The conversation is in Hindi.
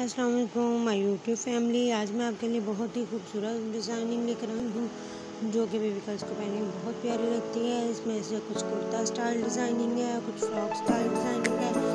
असलम माई यूट्यूब फैमिली आज मैं आपके लिए बहुत ही खूबसूरत डिज़ाइनिंग लेकर आई हूँ, जो कि बेबी गर्ल्स को पहनने में बहुत प्यारी लगती है। इसमें से कुछ कुर्ता स्टाइल डिज़ाइनिंग है, कुछ फ्रॉक स्टाइल डिज़ाइनिंग है।